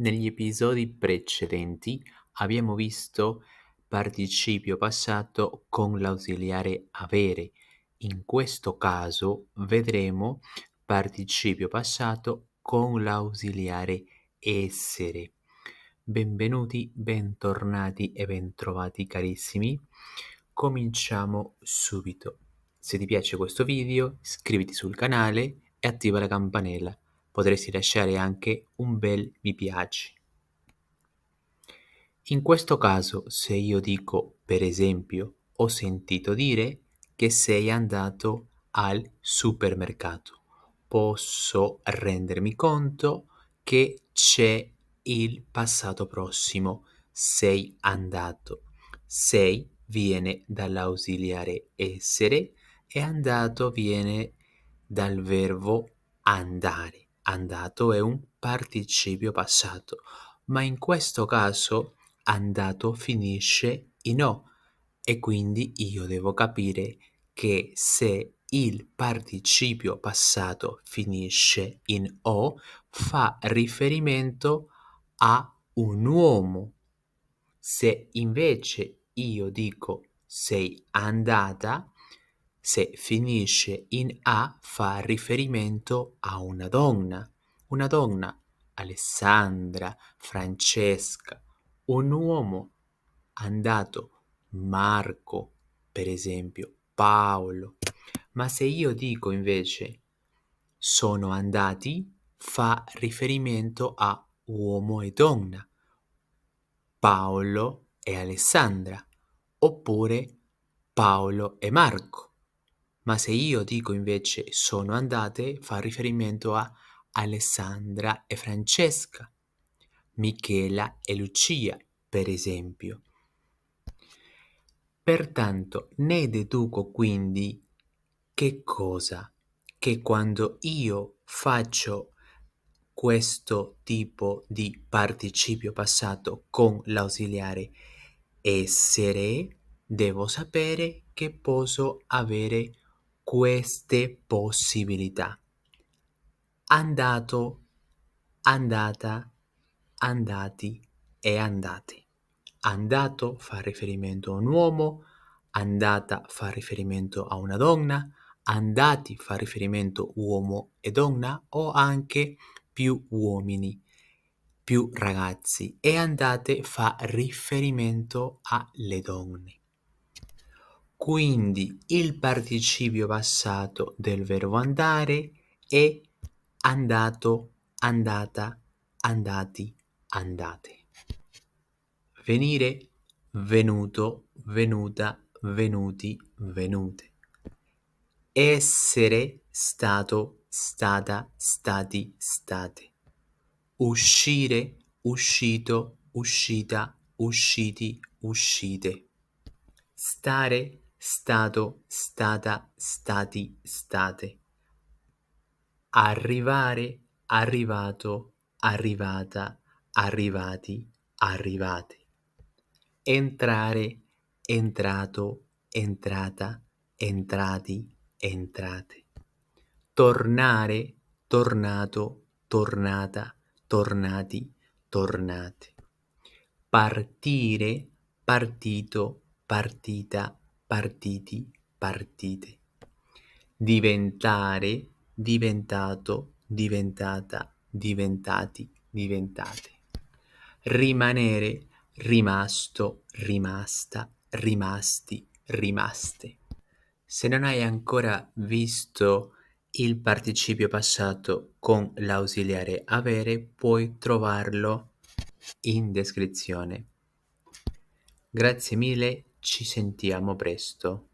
Negli episodi precedenti abbiamo visto participio passato con l'ausiliare avere. In questo caso vedremo participio passato con l'ausiliare essere. Benvenuti, bentornati e bentrovati carissimi. Cominciamo subito. Se ti piace questo video iscriviti sul canale e attiva la campanella potresti lasciare anche un bel mi piace. In questo caso, se io dico, per esempio, ho sentito dire che sei andato al supermercato, posso rendermi conto che c'è il passato prossimo, sei andato. Sei viene dall'ausiliare essere e andato viene dal verbo andare andato è un participio passato, ma in questo caso andato finisce in o e quindi io devo capire che se il participio passato finisce in o fa riferimento a un uomo. Se invece io dico sei andata, se finisce in A fa riferimento a una donna, una donna, Alessandra, Francesca, un uomo, andato, Marco, per esempio, Paolo. Ma se io dico invece sono andati, fa riferimento a uomo e donna, Paolo e Alessandra, oppure Paolo e Marco ma se io dico invece sono andate fa riferimento a Alessandra e Francesca, Michela e Lucia, per esempio. Pertanto ne deduco quindi che cosa? Che quando io faccio questo tipo di participio passato con l'ausiliare essere, devo sapere che posso avere queste possibilità. Andato, andata, andati e andate. Andato fa riferimento a un uomo, andata fa riferimento a una donna, andati fa riferimento uomo e donna o anche più uomini, più ragazzi e andate fa riferimento alle donne. Quindi il participio passato del verbo andare è andato, andata, andati, andate. Venire, venuto, venuta, venuti, venute. Essere, stato, stata, stati, state. Uscire, uscito, uscita, usciti, uscite. Stare, stato, stata, stati, state. Arrivare, arrivato, arrivata, arrivati, arrivate. Entrare, entrato, entrata, entrati, entrate. Tornare, tornato, tornata, tornati, tornate. Partire, partito, partita, partiti, partite. Diventare, diventato, diventata, diventati, diventate. Rimanere, rimasto, rimasta, rimasti, rimaste. Se non hai ancora visto il participio passato con l'ausiliare avere, puoi trovarlo in descrizione. Grazie mille ci sentiamo presto.